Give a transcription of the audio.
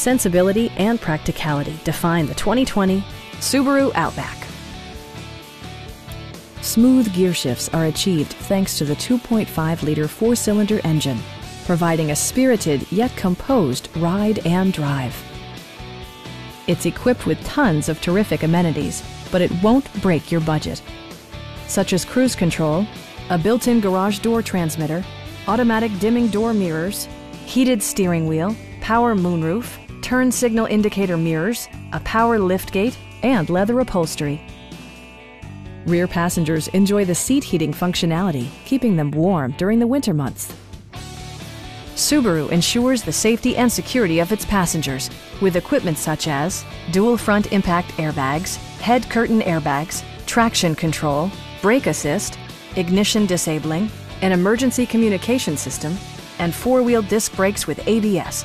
sensibility, and practicality define the 2020 Subaru Outback. Smooth gear shifts are achieved thanks to the 2.5-liter four-cylinder engine, providing a spirited yet composed ride and drive. It's equipped with tons of terrific amenities, but it won't break your budget, such as cruise control, a built-in garage door transmitter, automatic dimming door mirrors, heated steering wheel, power moonroof, turn signal indicator mirrors, a power liftgate, and leather upholstery. Rear passengers enjoy the seat heating functionality, keeping them warm during the winter months. Subaru ensures the safety and security of its passengers with equipment such as dual front impact airbags, head curtain airbags, traction control, brake assist, ignition disabling, an emergency communication system, and four-wheel disc brakes with ABS.